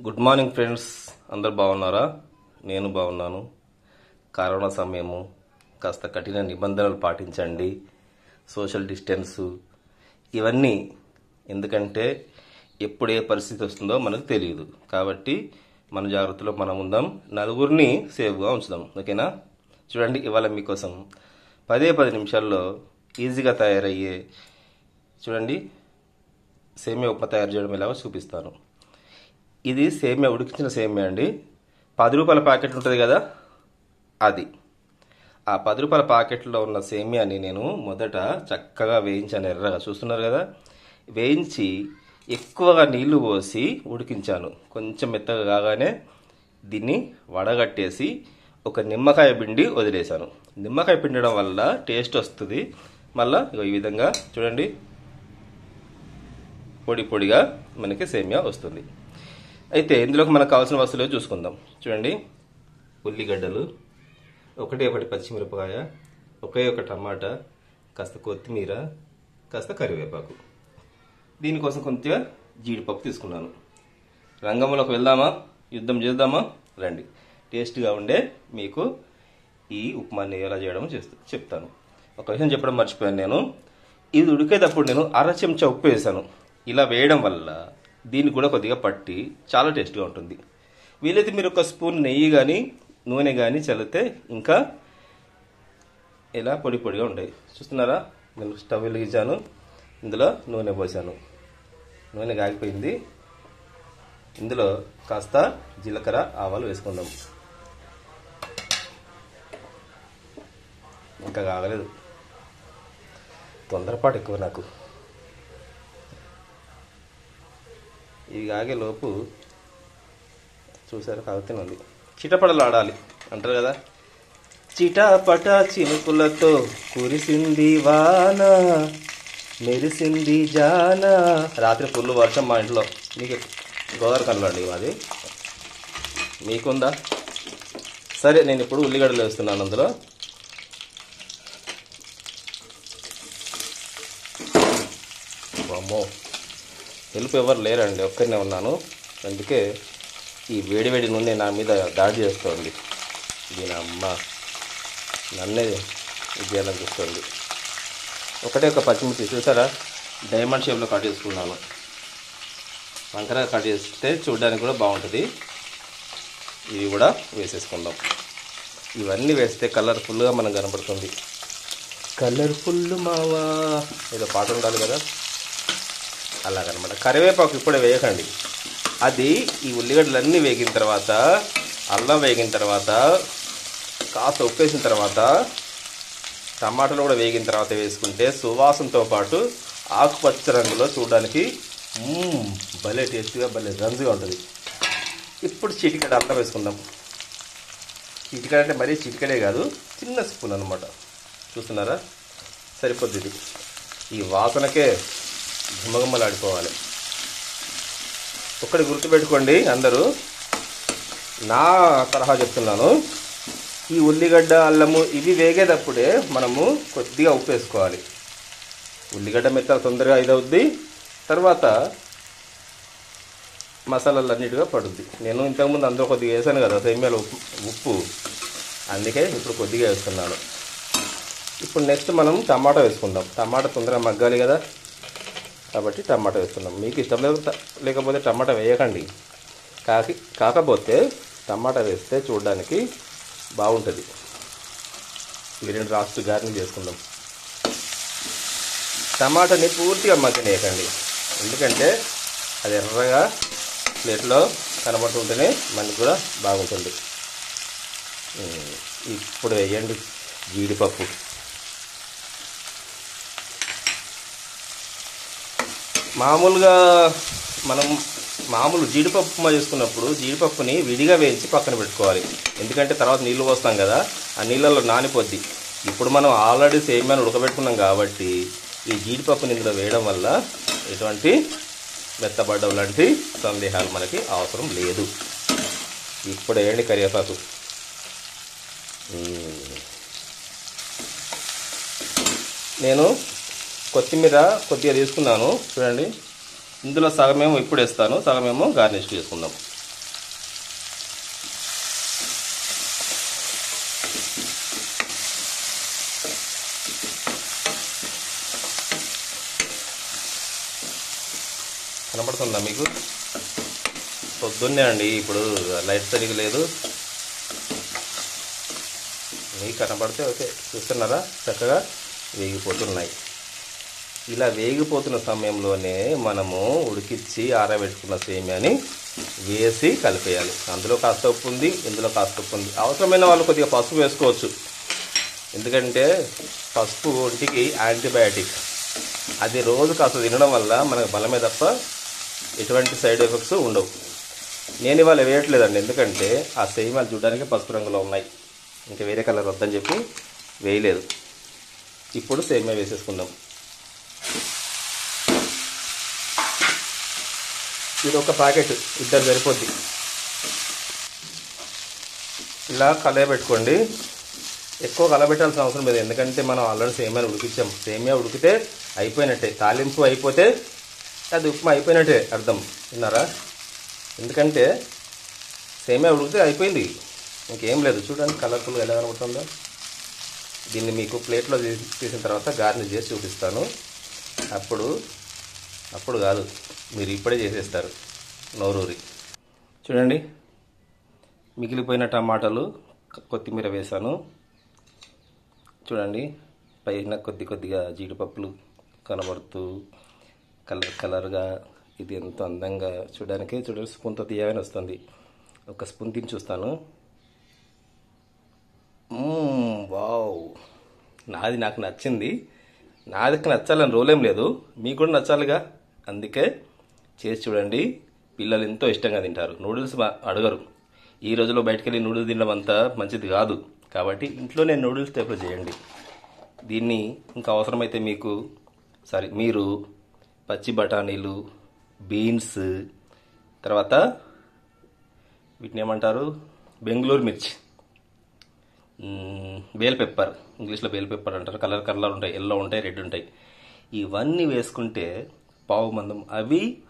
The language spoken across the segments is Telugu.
గుడ్ మార్నింగ్ ఫ్రెండ్స్ అందరు బాగున్నారా? నేను బాగున్నాను. కరోనా సమయము కాస్త కఠిన నిబంధనలు పాటించండి. సోషల్ డిస్టెన్సు ఇవన్నీ ఎందుకంటే ఎప్పుడు ఏ పరిస్థితి వస్తుందో మనకు తెలియదు. కాబట్టి మన జాగ్రత్తలో మనం ఉందాం. నలుగురిని సేఫ్గా ఉంచుదాం. ఓకేనా? చూడండి ఇవాళ మీకోసం పదే పది నిమిషాల్లో ఈజీగా తయారయ్యే చూడండి సేమియా ఉప్మా తయారు చేయడం ఎలాగో చూపిస్తాను. ఇది సేమియా ఉడికించిన సేమియా అండి. పది రూపాయల ప్యాకెట్ ఉంటుంది కదా అది. ఆ పది రూపాయల ప్యాకెట్లో ఉన్న సేమియాని నేను మొదట చక్కగా వేయించాను ఎర్రగా. చూస్తున్నారు కదా? వేయించి ఎక్కువగా నీళ్ళు పోసి ఉడికించాను. కొంచెం మెత్తగా కాగానే దీన్ని వడగట్టేసి ఒక నిమ్మకాయ పిండి వదిలేశాను. నిమ్మకాయ పిండడం వల్ల టేస్ట్ వస్తుంది. మళ్ళీ ఈ విధంగా చూడండి. పొడి పొడిగా మనకి సేమియా వస్తుంది. అయితే ఇందులోకి మనకు కావాల్సిన వస్తువులు చూసుకుందాం. చూడండి. ఉల్లిగడ్డలు ఒకటి ఒకటి పచ్చిమిరపకాయ ఒకే ఒక టమాటా కాస్త కొత్తిమీర కాస్త కరివేపాకు. దీనికోసం కొంచెం జీడిపప్పు తీసుకున్నాను. రంగంలోకి వెళ్దామా? యుద్ధం చేద్దామా? రండి. టేస్ట్గా ఉండే మీకు ఈ ఉప్మాన్ని ఎలా చేయడం చేస్తూ చెప్తాను. ఒక విషయం చెప్పడం మర్చిపోయాను నేను. ఇది ఉడికేటప్పుడు నేను అర చెంచా ఉప్పు వేసాను. ఇలా వేయడం వల్ల దీన్ని కూడా కొద్దిగా పట్టి చాలా టేస్ట్గా ఉంటుంది. వీలైతే మీరు ఒక స్పూన్ నెయ్యి కానీ నూనె కానీ చల్లితే ఇంకా ఇలా పొడి పొడిగా ఉంటాయి. చూస్తున్నారా? నేను స్టవ్ వెలిగించాను. ఇందులో నూనె పోసాను. నూనె కాగిపోయింది. ఇందులో కాస్త జీలకర్ర ఆవాలు వేసుకుందాం. ఇంకా కాగలేదు. తొందరపాటు ఎక్కువ నాకు. ఇవి కాగే లోపు చూసారు కాగుతూనే ఉంది. చిటపడలు ఆడాలి. అంటారు కదా? చిటాపట చినుకులతో కురిసింది వాన మెరిసింది జాన. రాత్రి ఫుల్ వర్షం మా ఇంట్లో. మీకు గోదావరి కనలండి మాది. మీకుందా? సరే నేను ఇప్పుడు ఉల్లిగడ్డలు వేస్తున్నాను అందులో. అమ్మో హెల్ప్ ఎవరు లేరండి ఒక్కరినే ఉన్నాను. అందుకే ఈ వేడి వేడి నూనె నా మీద దాడి చేస్తోంది. దీని అమ్మ. నన్నే ఇది చేయాలనిపిస్తుంది ఒకటే ఒక పచ్చిమిర్చి చూసారా? డైమండ్ షేప్లో కట్ చేసుకున్నాను. వంకరగా కట్ చేస్తే చూడడానికి కూడా బాగుంటుంది. ఇవి కూడా వేసేసుకుందాం. ఇవన్నీ వేస్తే కలర్ఫుల్గా మనకు కనబడుతుంది కలర్ఫుల్ మావా? ఏదో పాట ఉండాలి కదా? అలాగనమాట. కరివేపాకు ఇప్పుడే వేయకండి. అది ఈ ఉల్లిగడ్డలన్నీ వేగిన తర్వాత అల్లం వేగిన తర్వాత కాస్త ఉప్పు వేసిన తర్వాత టమాటాలు కూడా వేగిన తర్వాత వేసుకుంటే సువాసనతో పాటు ఆకుపచ్చ రంగులో చూడడానికి భలే టేస్టీగా భలే రంజుగా ఉంటుంది. ఇప్పుడు చిటికెడ అల్లం వేసుకుందాం. చిటికెడ అంటే మరీ చిటికెడే కాదు చిన్న స్పూన్ అనమాట చూస్తున్నారా? సరిపోద్ది ఈ వాసనకే ఘుమఘుమలాడిపోవాలి ఒక్కటి గుర్తుపెట్టుకోండి అందరూ. నా తరహా చెప్తున్నాను. ఈ ఉల్లిగడ్డ అల్లము ఇవి వేగేటప్పుడే మనము కొద్దిగా ఉప్పు వేసుకోవాలి. ఉల్లిగడ్డ మెత్త తొందరగా ఇదవుద్ది. తర్వాత మసాలాలు అన్నిటిగా పడుద్ది. నేను ఇంతకుముందు అందులో కొద్దిగా వేసాను కదా సేమ్యాల ఉప్పు ఉప్పు. అందుకే ఇప్పుడు కొద్దిగా వేస్తున్నాను. ఇప్పుడు నెక్స్ట్ మనం టమాటా వేసుకుందాం. టమాటా తొందరగా మగ్గాలి కదా. కాబట్టి టమాటా వేస్తున్నాం. మీకు ఇష్టం లేదు లేకపోతే టమాటా వేయకండి. కాకి కాకపోతే టమాటా వేస్తే చూడడానికి బాగుంటుంది. ఇవి రెండు రాస్ట్ గార్నింగ్ చేసుకుందాం. టమాటాని పూర్తిగా మగ్గనేయకండి ఎందుకంటే అది ఎర్రగా ప్లేట్లో కనబడుతుంటేనే మనకు కూడా బాగుంటుంది. ఇప్పుడు వేయండి జీడిపప్పు. మామూలుగా మనం మామూలు జీడిపప్పు ఉప్మా చేసుకున్నప్పుడు జీడిపప్పుని విడిగా వేయించి పక్కన పెట్టుకోవాలి. ఎందుకంటే తర్వాత నీళ్ళు పోస్తాం కదా ఆ నీళ్ళలో నానిపోద్ది. ఇప్పుడు మనం ఆల్రెడీ సేమ్యాన్ని ఉడకబెట్టుకున్నాం కాబట్టి ఈ జీడిపప్పుని ఇందులో వేయడం వల్ల ఎటువంటి మెత్తబడ్డం లాంటి సందేహాలు మనకి అవసరం లేదు. ఇప్పుడు వేయండి కరివేపాకు. నేను కొత్తిమీర కొద్దిగా తీసుకున్నాను. చూడండి. ఇందులో సగమేమో ఇప్పుడు వేస్తాను. సగమేమో గార్నిష్ చేసుకుందాం. కనపడుతుందా మీకు? పొద్దున్నే అండి ఇప్పుడు లైట్ సరిగ్గా లేదు. మీకు కనపడితే ఓకే. చూస్తున్నారా? చక్కగా వేగిపోతున్నాయి. ఇలా వేగిపోతున్న సమయంలోనే మనము ఉడికిచ్చి ఆరబెట్టుకున్న సేమియాని వేసి కలిపేయాలి. అందులో కాస్త ఉప్పు ఉంది ఇందులో కాస్త ఉప్పు ఉంది. అవసరమైన వాళ్ళు కొద్దిగా పసుపు వేసుకోవచ్చు. ఎందుకంటే పసుపు ఒంటికి యాంటీబయాటిక్. అది రోజు కాస్త తినడం వల్ల మనకు బలమే తప్ప ఎటువంటి సైడ్ ఎఫెక్ట్స్ ఉండవు. నేను ఇవాళ వేయట్లేదండి. ఎందుకంటే ఆ సేమియాలు చూడడానికి పసుపు రంగులో ఉన్నాయి. ఇంకా వేరే కలర్ వద్దని చెప్పి వేయలేదు. ఇప్పుడు సేమియా వేసేసుకుందాం. ఇది ఒక ప్యాకెట్ ఇద్దరు సరిపోద్ది. ఇలా కలయబెట్టుకోండి. ఎక్కువ కలబెట్టాల్సిన అవసరం లేదు ఎందుకంటే మనం ఆల్రెడీ సేమియా ఉడికించాం సేమియా ఉడికితే అయిపోయినట్టే తాలింపు అయిపోతే అది ఉప్మా అయిపోయినట్టే అర్థం. విన్నారా? ఎందుకంటే సేమియా ఉడికితే అయిపోయింది. ఇంకేం లేదు చూడండి కలర్ఫుల్గా ఎలా కనబడుతుందో. దీన్ని మీకు ప్లేట్లో తీసిన తర్వాత గార్నిష్ చేసి చూపిస్తాను. అప్పుడు అప్పుడు కాదు మీరు ఇప్పుడే చేసేస్తారు నోరూరి. చూడండి మిగిలిపోయిన టమాటాలు కొత్తిమీర వేసాను చూడండి పైన కొద్ది కొద్దిగా జీడిపప్పులు కనబడుతూ కలర్ కలర్గా ఇది ఎంతో అందంగా చూడడానికి చూడండి స్పూన్తో తీయగానే వస్తుంది. ఒక స్పూన్ తిని చూస్తాను. వావ్. నాది నాకు నచ్చింది. నాదికి నచ్చాలని రోలేం లేదు. మీకు కూడా నచ్చాలిగా? అందుకే చేసి చూడండి. పిల్లలు ఎంతో ఇష్టంగా తింటారు. నూడిల్స్ మా- అడగరు. ఈ రోజుల్లో బయటకు వెళ్ళి నూడిల్స్ తినడం అంత మంచిది కాదు. కాబట్టి ఇంట్లోనే నూడిల్స్ టైప్లో చేయండి. దీన్ని ఇంకా అవసరమైతే మీకు సారీ మీరు పచ్చి బఠానీలు బీన్స్ తర్వాత వీటిని ఏమంటారు? బెంగళూరు మిర్చి. బేల్ పెప్పర్ ఇంగ్లీష్లో బేల్ పెప్పర్ అంటారు. కలర్ కలర్ ఉంటాయి ఎల్లో ఉంటాయి రెడ్ ఉంటాయి. ఇవన్నీ వేసుకుంటే పావు మందం. అవి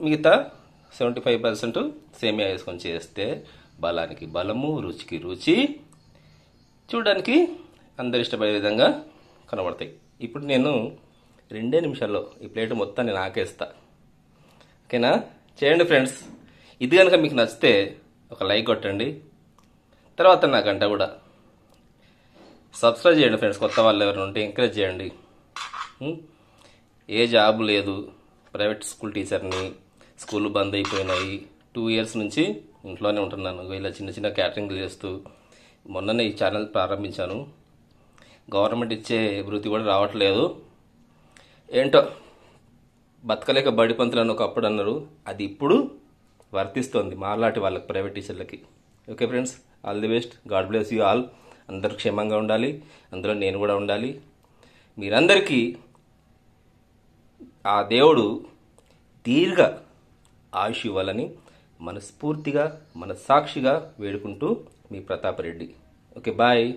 మిగతా సెవెంటీ ఫైవ్ పర్సెంట్ సేమియా వేసుకొని చేస్తే బలానికి బలము రుచికి రుచి చూడడానికి అందరు ఇష్టపడే విధంగా కనబడతాయి. ఇప్పుడు నేను రెండే నిమిషాల్లో ఈ ప్లేట్ మొత్తం నేను ఆకేస్తా ఓకేనా? చేయండి ఫ్రెండ్స్. ఇది కనుక మీకు నచ్చితే ఒక లైక్ కొట్టండి. తర్వాత నాకంట కూడా. సబ్స్క్రైబ్ చేయండి ఫ్రెండ్స్ కొత్త వాళ్ళు ఎవరైనా ఉంటే ఎంకరేజ్ చేయండి. ఏ జాబ్ లేదు. ప్రైవేట్ స్కూల్ టీచర్ని స్కూల్ బంద్ అయిపోయినాయి. టూ ఇయర్స్ నుంచి ఇంట్లోనే ఉంటున్నాను. ఇలా చిన్న చిన్న క్యాటరింగ్ చేస్తూ మొన్ననే ఈ ఛానల్ ప్రారంభించాను. గవర్నమెంట్ ఇచ్చే వృత్తి కూడా రావట్లేదు. ఏంటో? బతకలేక బడి అని ఒకప్పుడు అన్నారు. అది ఇప్పుడు వర్తిస్తోంది. మాలాంటి వాళ్ళకి private టీచర్లకి okay friends all the best God bless you all అందరూ క్షేమంగా ఉండాలి. అందులో నేను కూడా ఉండాలి. మీరందరికీ ఆ దేవుడు దీర్ఘ ఆయుష్ ఇవ్వాలని మనస్ఫూర్తిగా మన సాక్షిగా వేడుకుంటూ మీ ప్రతాపరెడ్డి. Okay bye